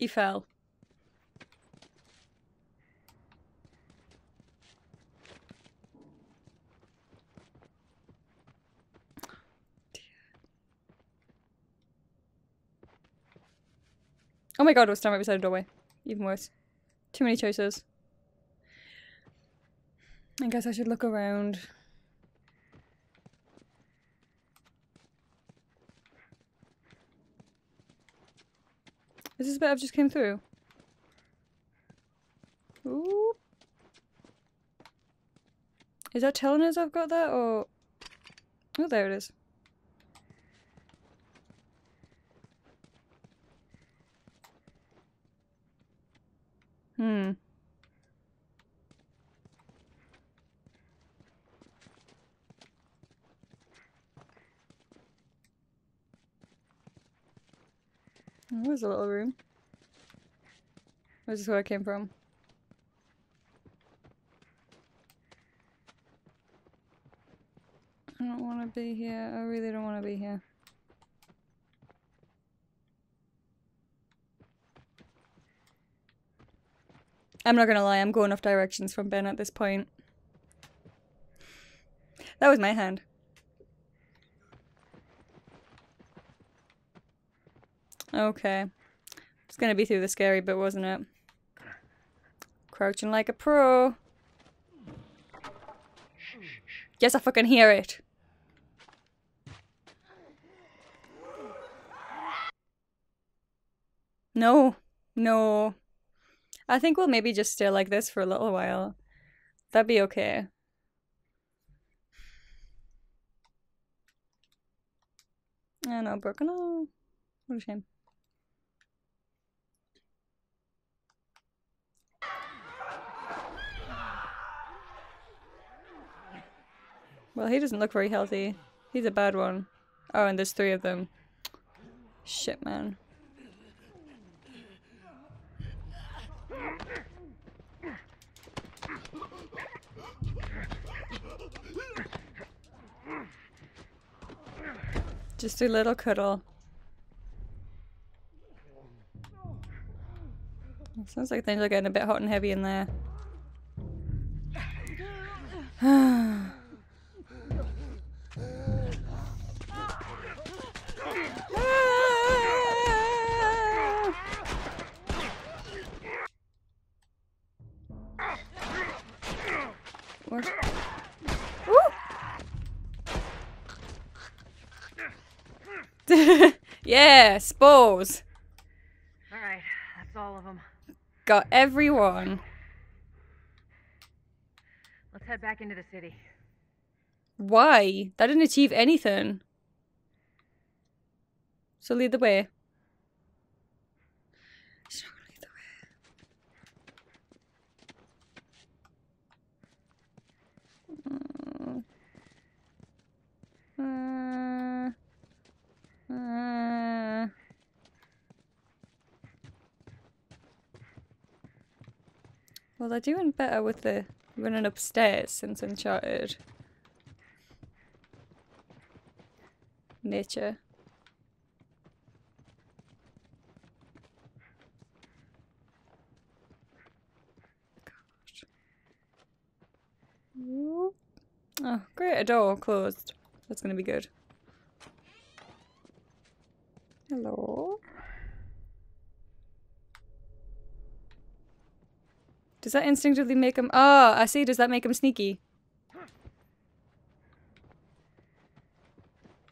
He fell. Oh my god, it was standing right beside a doorway. Even worse. Too many choices. I guess I should look around. Is this bit I've just came through? Ooh. Is that telling us I've got that or... Oh, there it is. Hmm. Oh, there's a little room. This is where I came from. I don't want to be here. I really don't want to be here. I'm not gonna lie, I'm going off directions from Ben at this point. That was my hand. Okay. It's gonna be through the scary bit, wasn't it? Crouching like a pro. Yes, I fucking hear it. No. No. I think we'll maybe just stay like this for a little while. That'd be okay. I know, broken. Oh, what a shame. Well, he doesn't look very healthy. He's a bad one. Oh, and there's three of them. Shit, man. Just a little cuddle. Sounds like things are getting a bit hot and heavy in there. What? Woo! Yeah, spores. Alright, that's all of them. Got everyone. Let's head back into the city. Why? That didn't achieve anything. So lead the way. She's not gonna lead the way. Uh, uh. Well, they're doing better with the running upstairs since Uncharted. Nature. Oh, great, a door closed. That's gonna be good. Hello? Does that instinctively make him- Oh, I see. Does that make him sneaky?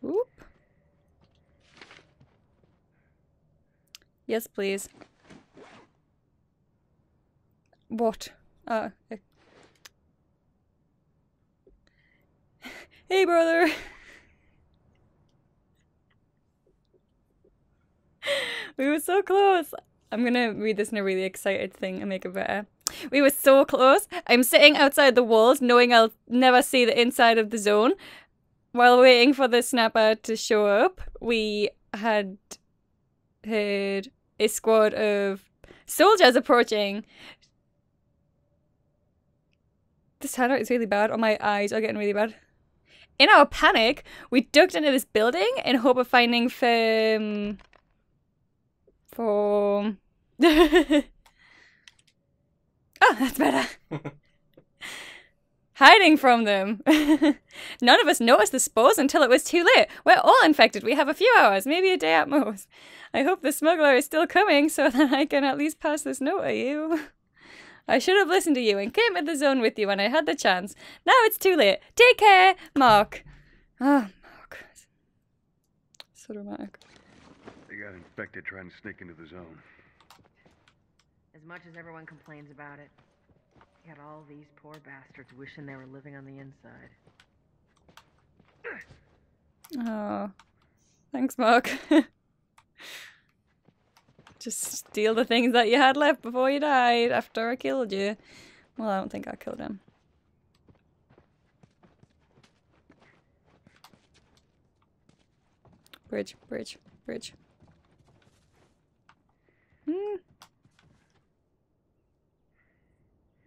Whoop. Yes, please. What? Uh, eh. Hey, brother! we were so close! I'm gonna read this in a really excited thing and make it better. We were so close. I'm sitting outside the walls, knowing I'll never see the inside of the zone. While waiting for the snapper to show up, we had heard a squad of soldiers approaching. This handout is really bad, or my eyes are getting really bad. In our panic, we ducked into this building in hope of finding firm. For oh, that's better. Hiding from them. None of us noticed the spores until it was too late. We're all infected. We have a few hours, maybe a day at most. I hope the smuggler is still coming so that I can at least pass this note to you. I should have listened to you and came to the zone with you when I had the chance. Now it's too late. Take care, Mark. Oh, Mark. So dramatic. They got infected trying to sneak into the zone. As much as everyone complains about it, you got all these poor bastards wishing they were living on the inside. Oh. Thanks, Mark. Just steal the things that you had left before you died after I killed you. Well, I don't think I killed him. Bridge, bridge, bridge. Hmm.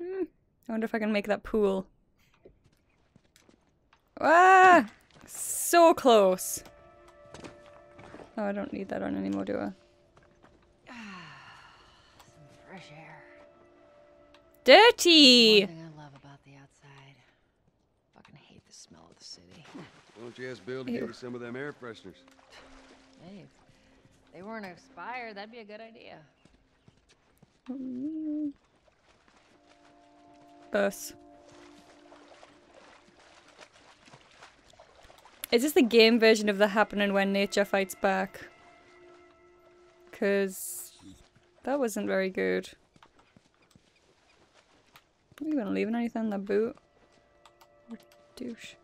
Hmm. I wonder if I can make that pool. Ah! So close. Oh, I don't need that on anymore, do I? Some fresh air. Dirty! One thing I love about the outside. Fucking hate the smell of the city. Why don't you ask Bill to Ew. give you some of them air fresheners? Hey, if they weren't expired, that'd be a good idea. Bus. Is this the game version of the happening when nature fights back? Cause that wasn't very good. Are you even leaving anything in the boot? What douche.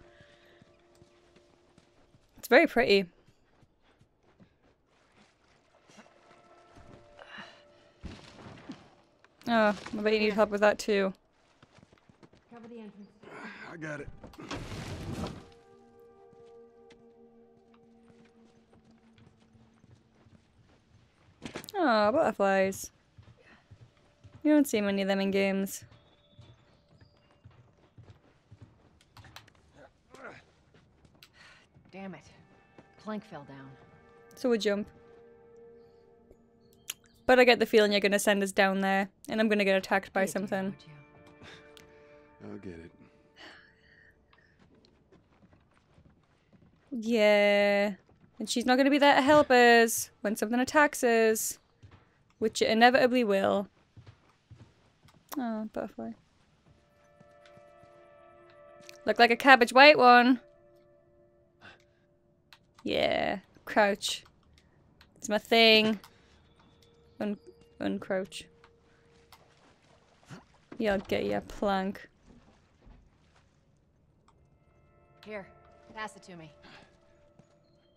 It's very pretty. Oh, I bet you need help with that too. Cover the entrance. I got it. Oh, butterflies. You don't see many of them in games. Damn it. Plank fell down. So we jump. But I get the feeling you're gonna send us down there, and I'm gonna get attacked by Hey, dear, something. I'll get it. Yeah. And she's not gonna be there to help us when something attacks us. Which it inevitably will. Oh, butterfly. Look like a cabbage white one. Yeah. Crouch. It's my thing. Un uncrouch. Yeah, I'll get you a plank. Here, pass it to me.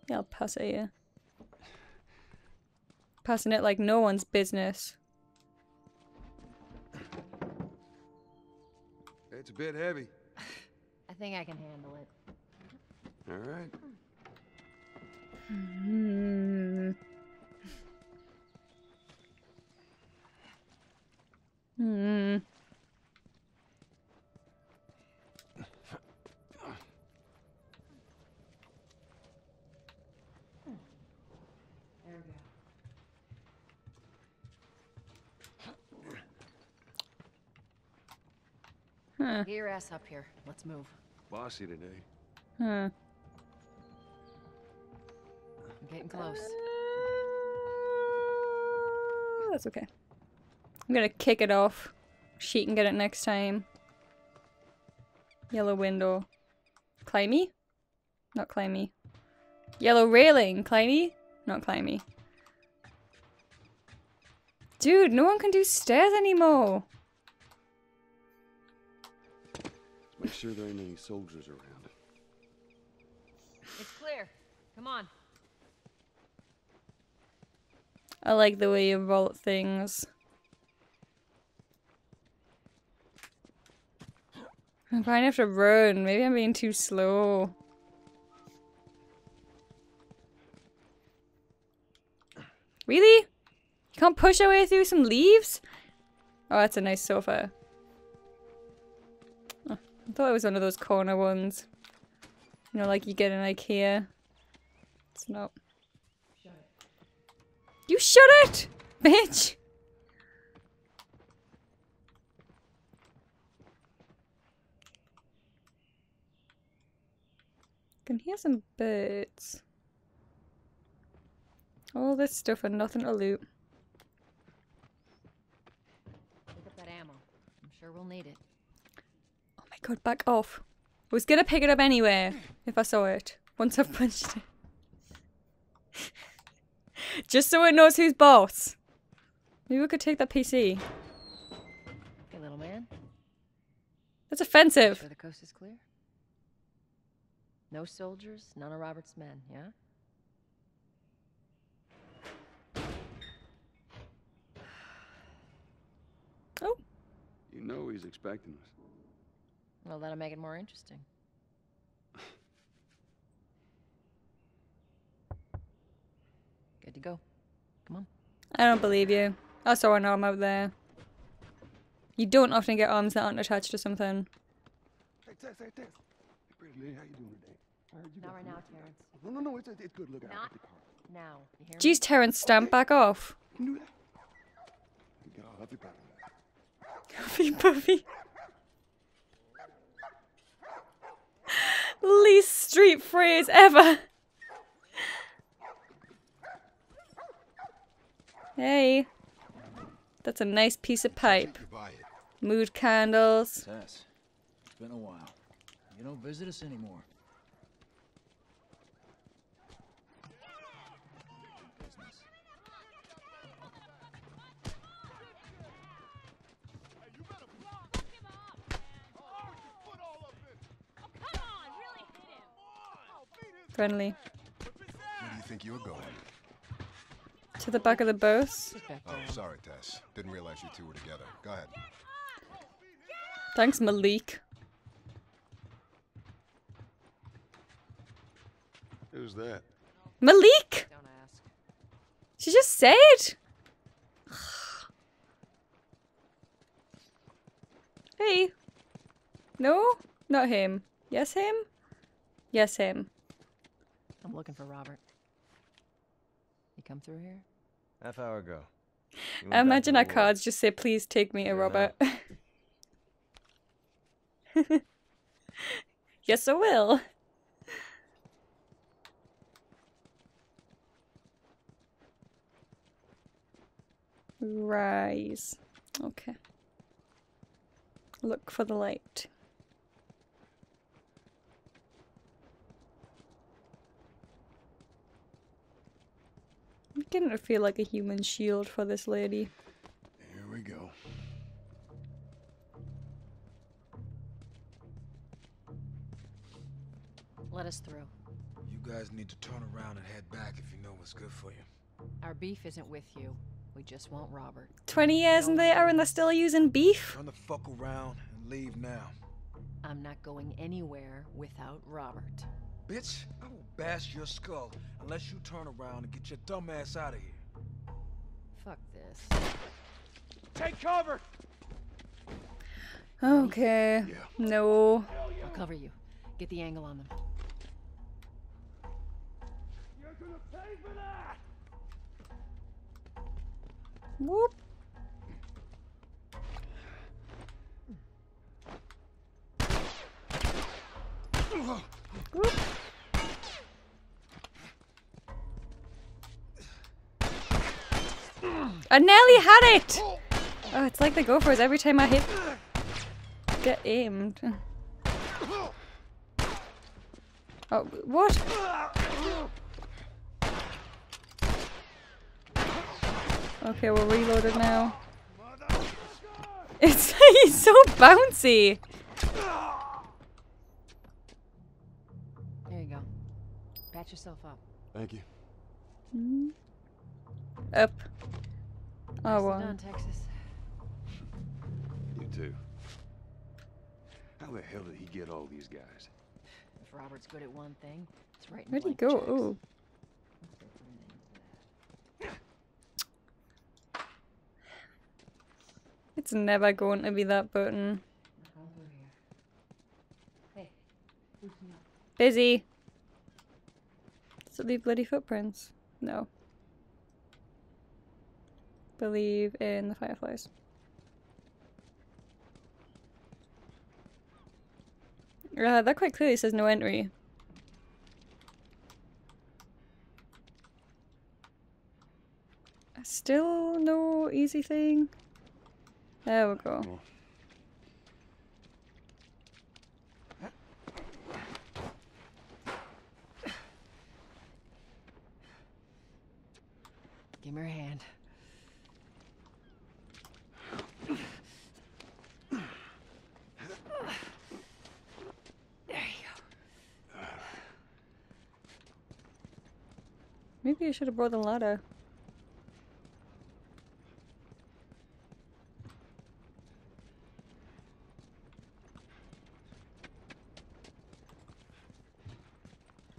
Yeah, I'll pass it here. Passing it like no one's business. It's a bit heavy. I think I can handle it. All right. Hmm. Hmm. Huh. Get your ass up here. Let's move. Bossy today. Huh. I'm getting close. Uh, That's okay. I'm gonna kick it off. She can get it next time. Yellow window. Climby? Not climby. Yellow railing. Climby? Not climby. Dude, no one can do stairs anymore. Make sure there ain't any soldiers around. It's clear. Come on. I like the way you vault things. I'm going to have to run. Maybe I'm being too slow. Really? You can't push your way through some leaves? Oh, that's a nice sofa. I thought it was one of those corner ones. You know, like you get in Ikea. It's not. Shut you shut it! Bitch! can hear some birds. All this stuff and nothing to loot. Look up that ammo. I'm sure we'll need it. God, back off. I was gonna pick it up anyway if I saw it. Once I've punched it. Just so it knows who's boss. Maybe we could take that PC. Hey, little man. That's offensive. Sure the coast is clear? No soldiers, none of Robert's men, yeah? Oh, You know he's expecting us. Well, that'll make it more interesting. Good to go. Come on. I don't believe you. I saw an arm out there. You don't often get arms that aren't attached to something. Hey, Tess, hey, Tess. Hey, pretty lady, how you doing today? You Not right now, good Terrence. No, no, no, it's, it's good. Look out. Not- at the car. Now, you hear? Jeez, Terrence, stamp back off. You can do that. You get all huffy puffy. Huffy Puffy. Least street phrase ever. Hey. That's a nice piece of pipe. You buy it. Mood candles. Tess, it's been a while. You don't visit us anymore. Friendly. Where do you think you're going? To the back of the bus. Sit Oh, sorry, Tess. Didn't realize you two were together. Go ahead. Thanks, Malik. Who's that? Malik! Don't ask. She just said. hey. No? Not him. Yes, him? Yes, him. I'm looking for Robert. You come through here? Half hour ago. I imagine our cards just say, please take me to Yeah. Robert. yes, I will. Rise. Okay. Look for the light. I'm getting to feel like a human shield for this lady. Here we go. Let us through. You guys need to turn around and head back if you know what's good for you. Our beef isn't with you. We just want Robert. 20 years later and they're still using beef? Turn the fuck around and leave now. I'm not going anywhere without Robert. Bitch, I will bash your skull unless you turn around and get your dumb ass out of here. Fuck this. Take cover! Okay. Yeah. No. I'll cover you. Get the angle on them. You're gonna pay for that! Whoop. I nearly had it! Oh, it's like the gophers every time I hit. Get aimed. Oh, what? Okay, we're reloaded now. It's he's so bouncy. Patch yourself up. Thank you. Hmm? Up. Oh Nicely well. done, Texas. You too. How the hell did he get all these guys? If Robert's good at one thing, it's writing Where'd he go? checks. Oh. It's never going to be that button. Busy. Does it leave bloody footprints? No. Believe in the fireflies. Uh, that quite clearly says no entry. Still no easy thing. There we go. Oh. Give me your hand. There you go. Maybe I should have brought the ladder.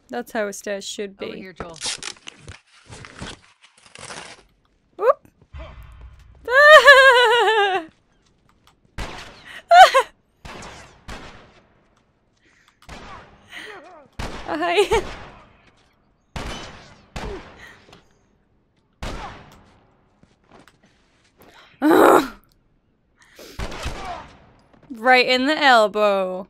That's how a stairs should be. Over here, Joel. Whoop. Ah! Hi. Right in the elbow.